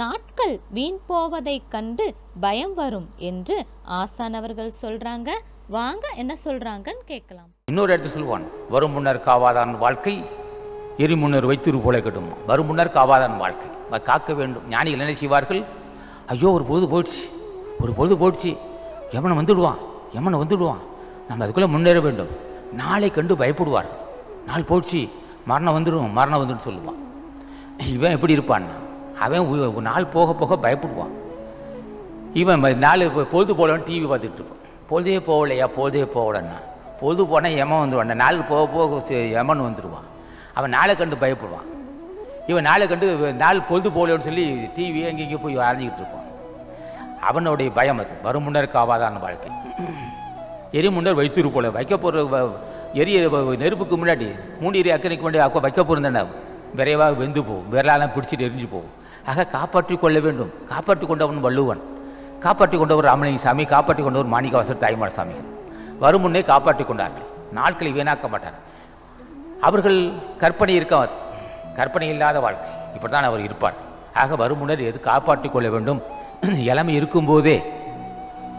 நாட்கள் வீண் போவதைக் கண்டு பயம் வரும் என்று ஆசான் அவர்கள் சொல்றாங்க. வாங்க என்ன சொல்றாங்கன்னு கேட்கலாம். இன்னொரு இடத்துல சொல்லுவான் வரும் முன்னர் காவாதான் வாழ்க்கை எரி முன்னர் வைத்திரு போல கட்டும் வரும் முன்னர் காவாதான் வாழ்க்கை. காக்க வேண்டும். ஞானிகள் என்ன செய்வார்கள்? ஐயோ ஒரு பொழுது போயிடுச்சு ஒரு பொழுது போயிடுச்சு. எமனை வந்துடுவான்? எமனை வந்துடுவான்? நம்ம அதுக்குள்ளே முன்னேற வேண்டும். நாளை கண்டு பயப்படுவார் நாள் போயிடுச்சு மரணம் வந்துடும் மரணம் வந்துடும் சொல்லுவான். இவன் எப்படி இருப்பான்னா அவன் நாள் போக போக பயப்படுவான். இவன் நாள் இப்போ பொழுது போலன்னு டிவி பார்த்துட்டு இருப்பான். பொழுதே போகலையா? பொழுதே போகலன்னா. பொழுது போனால் எமன் வந்துடுவான் நாள் போக போக எமன் வந்துடுவான் அவன் நாளை கண்டு பயப்படுவான். இவன் நாளை கண்டு நாள் பொழுது போகலன்னு சொல்லி டிவி அங்கேயும் போய் அரைஞ்சிக்கிட்டு இருப்பான். அவனுடைய பயம் அது. வரும் முன்னர் காவாதான் வாழ்க்கை. எரி முன்னர் வைத்திரு போல. வைக்க போகிற எரிய நெருப்புக்கு முன்னாடி மூணு எரி அக்கறைக்கு முன்னாடி அக்கோ வைக்க போகிறேன் விரைவாக வெந்து போகும். விரலாலாம் பிடிச்சிட்டு எரிஞ்சு போகும். ஆக காப்பாற்றி கொள்ள வேண்டும். காப்பாற்றி கொண்டவன் வள்ளுவன். காப்பாற்றி கொண்டவர் ராமலிங்க சாமி காப்பாற்றி கொண்டவர் மாணிக்கவாசர் தாய்மார சாமிகள் வரும் முன்னே காப்பாற்றி கொண்டார்கள். நாட்களை வீணாக்க மாட்டார் அவர்கள் கற்பனை இருக்காது. கற்பனை இல்லாத வாழ்க்கை. இப்படி தான் அவர் இருப்பார். ஆக வரும் முன்னர் எது காப்பாற்றி கொள்ள வேண்டும்? இளமை இருக்கும்போதே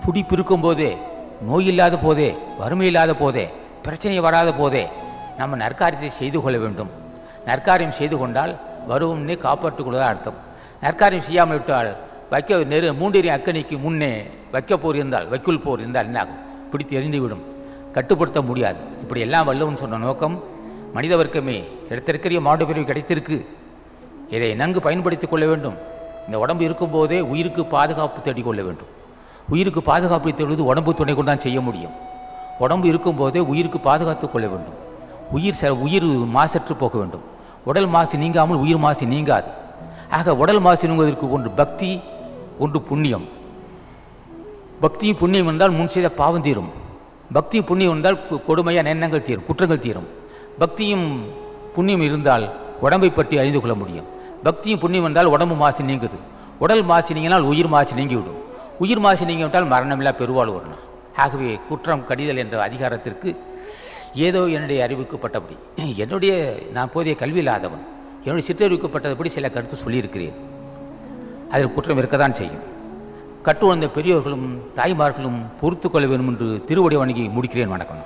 துடிப்பு இருக்கும்போதே நோய் இல்லாத போதே வறுமை இல்லாத போதே பிரச்சனை வராத போதே நம்ம நற்காரியத்தை செய்து கொள்ள வேண்டும். நற்காரியம் செய்து கொண்டால் வருவோம்னே காப்பாற்றிக் கொள்வதாக அர்த்தம். நற்காரியம் செய்யாமல் விட்டால் வைக்க நெரு மூண்டிரி அக்கனிக்கு முன்னே வைக்க போர் இருந்தால் வைக்குள் போர் இருந்தால் என்னாகும்? பிடித்து எரிந்துவிடும் கட்டுப்படுத்த முடியாது. இப்படி எல்லாம் வல்லவன் சொன்ன நோக்கம் மனித வர்க்கமே இடத்திற்கரிய மாடு பிரிவு கிடைத்திருக்கு. இதை நன்கு பயன்படுத்திக் கொள்ள வேண்டும். இந்த உடம்பு இருக்கும்போதே உயிருக்கு பாதுகாப்பு தேடிக்கொள்ள வேண்டும். உயிருக்கு பாதுகாப்பு தேடுவது உடம்பு துணை கொண்டு தான் செய்ய முடியும். உடம்பு இருக்கும்போதே உயிருக்கு பாதுகாத்துக் கொள்ள வேண்டும். உயிர் ச உயிர் மாசற்று போக வேண்டும். உடல் மாசு நீங்காமல் உயிர் மாசு நீங்காது. ஆக உடல் மாசினுங்கிறதுக்கு ஒன்று பக்தி ஒன்று புண்ணியம். பக்தி புண்ணியம் என்றால் முன் செய்த பாவம் தீரும். பக்தி புண்ணியம் இருந்தால் கொடுமையான எண்ணங்கள் தீரும் குற்றங்கள் தீரும். பக்தியும் புண்ணியம் இருந்தால் உடம்பை பற்றி அறிந்து கொள்ள முடியும். பக்தியும் புண்ணியம் என்றால் உடம்பு மாசு நீங்குது. உடல் மாசு நீங்கினால் உயிர் மாசு நீங்கிவிடும். உயிர் மாசு நீங்கிவிட்டால் மரணமில்லா பெருவாழ் வரணும் ஆகவே குற்றம் கடிதல் என்ற அதிகாரத்திற்கு ஏதோ என்னுடைய அறிவிக்கப்பட்டபடி என்னுடைய நான் போதிய கல்வி இல்லாதவன். என்னுடைய சித்தரிக்கப்பட்டதுபடி சில கருத்து சொல்லியிருக்கிறேன். அதில் குற்றம் இருக்கத்தான் செய்யும். கற்று வந்த பெரியோர்களும் தாய்மார்களும் பொறுத்து கொள்ள வேண்டும் என்று திருவடி வணங்கி முடிக்கிறேன் வணக்கம்.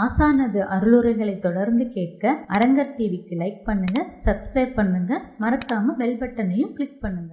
ஆசானது அருளுரைகளை தொடர்ந்து கேட்க அரங்கர் டிவிக்கு லைக் பண்ணுங்க சப்ஸ்கிரைப் பண்ணுங்க. மறக்காம பெல் பட்டனையும் கிளிக் பண்ணுங்க.